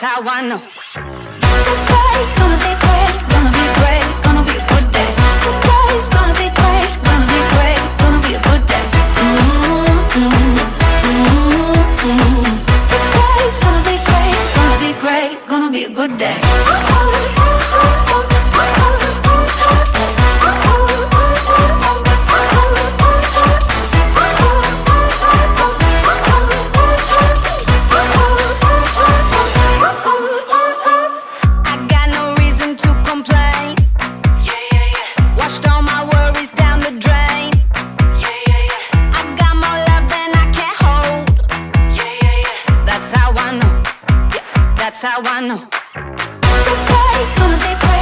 that's how I know. Today's gonna be great, gonna be great, gonna be a good day. Today's gonna be great, gonna be great, gonna be a good day. Mm -hmm. Today's gonna be great, gonna be great, gonna be a good day. That's how I know. Today's gonna gonna be great,